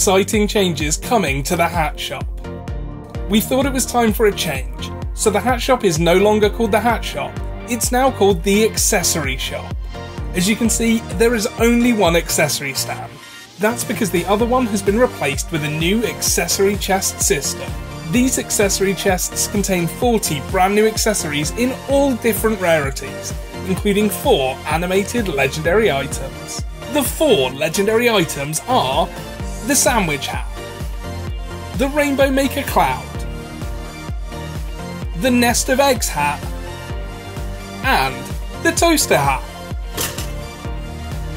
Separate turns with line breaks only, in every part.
exciting changes coming to the hat shop. We thought it was time for a change, so the hat shop is no longer called the hat shop, it's now called the accessory shop. As you can see, there is only one accessory stand. That's because the other one has been replaced with a new accessory chest system. These accessory chests contain 40 brand new accessories in all different rarities, including 4 animated legendary items. The 4 legendary items are the Sandwich Hat, the Rainbow Maker Cloud, the Nest of Eggs Hat, and the Toaster Hat.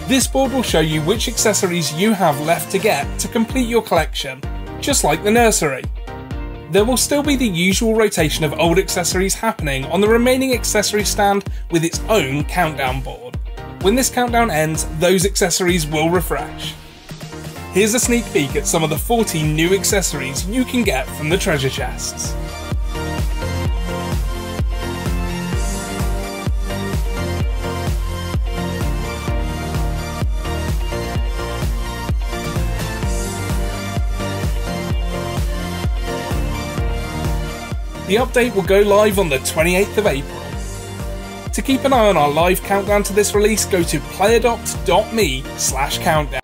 This board will show you which accessories you have left to get to complete your collection, just like the nursery. There will still be the usual rotation of old accessories happening on the remaining accessory stand with its own countdown board. When this countdown ends, those accessories will refresh. Here's a sneak peek at some of the 14 new accessories you can get from the treasure chests. The update will go live on the 28th of April. To keep an eye on our live countdown to this release, go to playadopt.me slash countdown.